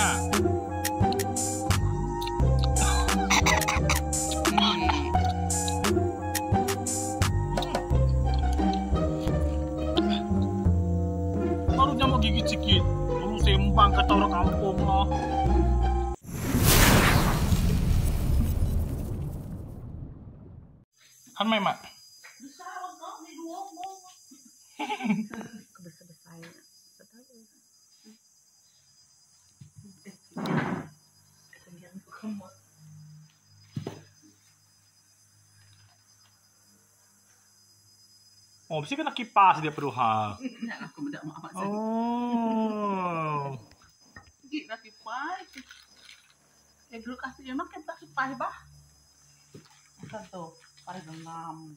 Nah. Baru mau gigit sedikit. Dulu sembang kata orang kampung lah. Kan mak. Oh, mesti kena kipas dia perlu hal. Nak aku mak mak saya. Oh. Kipai. Eh dulu kasih emang kan tak kipai bah. Kan tu, pada genam.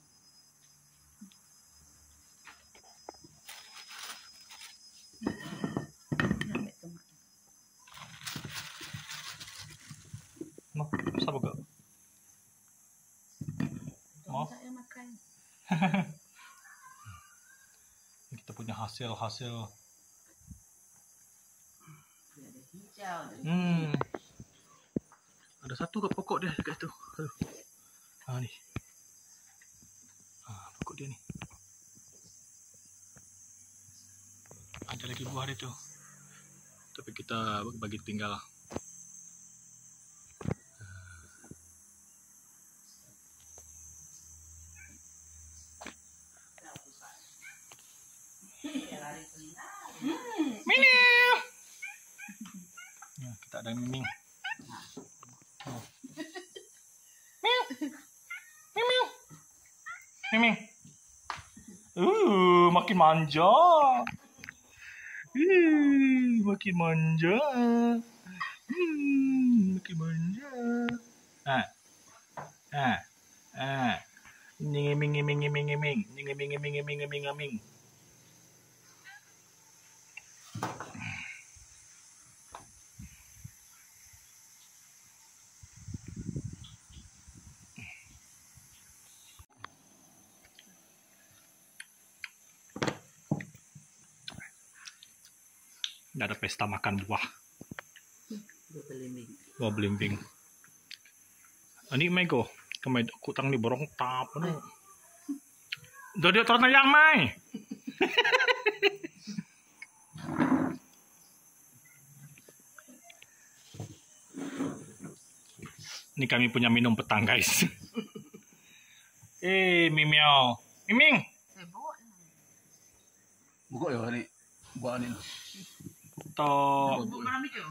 Mau, sabar gak? Mau? Saya makan. Kita punya hasil-hasil. Ada Hmm. Ada satu ke pokok dia dekat tu. Aduh. Ha ni. Ha, pokok dia ni. Ada lagi buah dia tu. Tapi kita bagi tinggal. Miming. Kita ada miming. Oh. Miming. Miming. Miming. Uh, makin manja. Uh, makin manja. Hmm, makin manja. Ah. Ah. Ah. Ngiming ngiming ngiming ngiming. Ngiming ngiming ngiming ngiming ngiming. Nggak ada pesta makan buah. dua pelimbing. Buah belimbing. Ini mego. Kemai kutang ni borong tap. Terus na yang mai. Ini kami punya minum petang guys. eh, Mimiao. Miming. Buka ya ni. Buat ni. Mikir?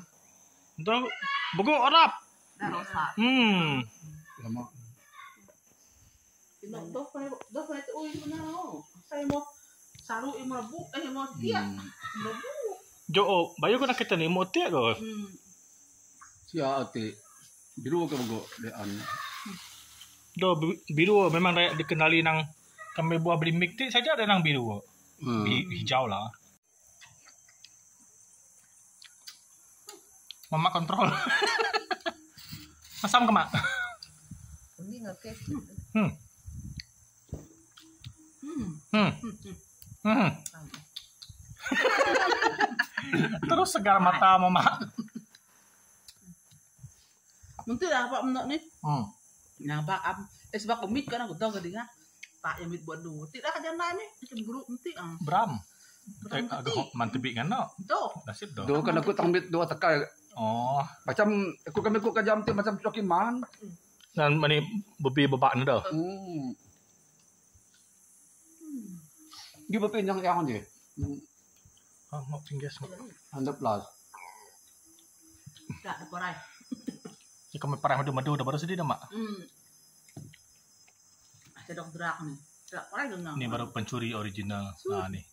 To. Buku orap. Hmm. Lama. Ino, dos pa dos pa ito uy mo na oh. Saya mo saru imo na bu eh mo tiya. Mo bu. Jo, oh, bayo ko nakita ni mo tiya ko. Hmm. Siya ate. Biru ka bago dean. Do bi- biru memang dikenali nang kami buah belimbing ti saja ada nang biru. Hmm. Hi- hijau lah. Mama kontrol. Masam ke mak? Ini ngake. Hmm. Hmm. Hmm. Hmm. Terus segar mata mama. Munti dah apa menok ni? Hmm. Nah, ba am eh sebab komit kan aku tahu kadang tak yang mit buat dulu. Tidak kan jangan ni macam guru nanti ah. Bram. Eh, Bram nanti. agak mantep kan no. Tu. Nasib do. Do kan aku tambit dua tekai. Oh, Macam aku kami ku kajam tu macam coki man. dan mani bebi bebak ni dah. Hmm. Di bepen yang yang dia. Hmm. Oh, mau tinggas. 100 plus. Tak ada parai. Jika kami parah madu-madu dah baru sedih dah mak. Hmm. Sedok drak ni. Tak parai dengan. Ini baru pencuri original. Nah, nih.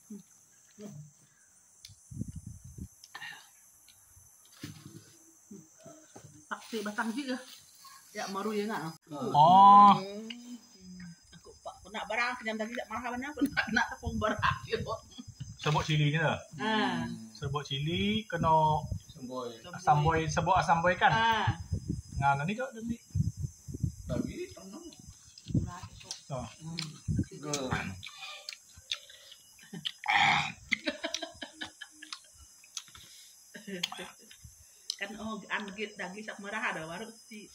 Pakai batang juga. Ya maru ya nak. Oh, Aku pak aku nak barang kenyam tadi tak marah banyak aku nak nak tepung barang. serbuk cili ni dah. Ah. Serbuk cili kena Semboy. asam boy, serbuk asam boy kan. Ah. Nah, nanti kau nanti. Lagi tenang. Oh. Ke. kan kan git daging sak merah ada baru si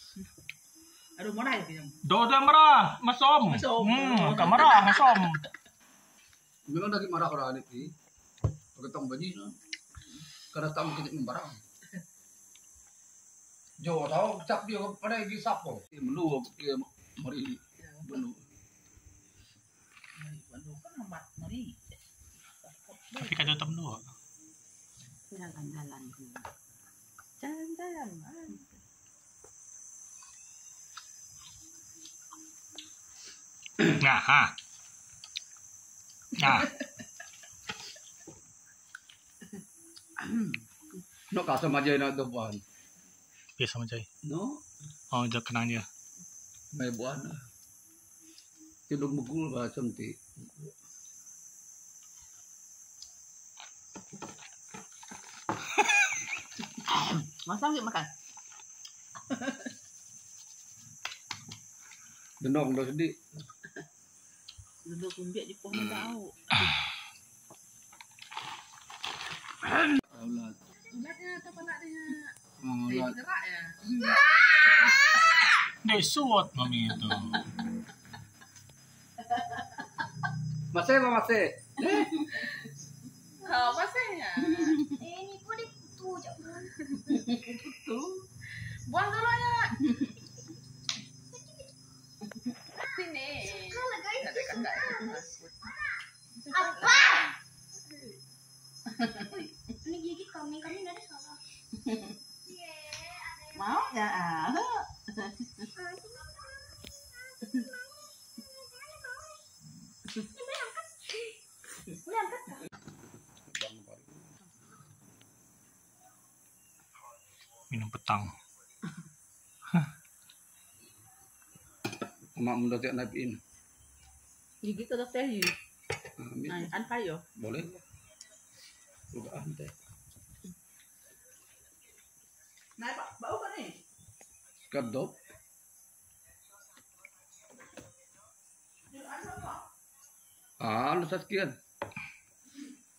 aduh mana ya yang merah, masom. Masom. Hmm, kan merah, masom. Memang lagi marah orang ini. No. Karena tamu kita membarang. Jo tahu cap dia pada lagi sapo. Mari melu. Bandung kan lambat mari Tapi kan tetap dua. jalan-jalan jalan-jalan Nah, ha. Nah, No kasa maja na depan. biasa. No, Oh, jangan kenang dia. may buwan na. Tilog magul ba samti. Masa yuk makan Denong do sedi. duduk kumbiak di pohon tahu Aulat. ulatnya atau Aulat. gerak ya Dia suat mami itu. Masih masih? oh masih ya Ini pun itu jangan. tuh buang dulu ya sini Kalau guys, ada kakak apa? Ini gigit kami, kami nggak ada salah. mau ya? Minum petang. Mak muda tiap nabiin. gigi tetap teh Amin. nah an kayo Boleh. Perubahan teh. Kadop. Ah, lu sekian.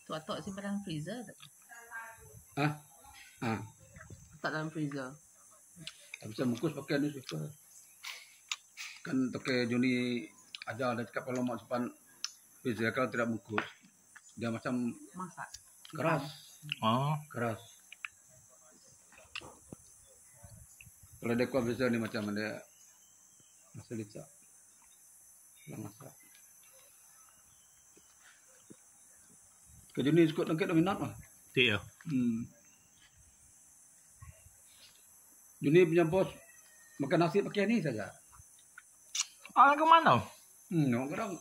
tuh tuh simpan dalam freezer Ah. Ah. tak dalam freezer Tak bisa bungkus pakai ni suka. Kan pakai Juni aja ada cakap kalau mak simpan freezer kalau tidak bungkus dia macam masak keras, Oh, keras. Kalau dia kuat freezer ni macam ada masa licak. Lah masak. Ke Juni ikut lengket minat mah. dia. Hmm. Juni punya bos makan nasi pakai ni saja. Ah, ke mana? Hmm, orang kadang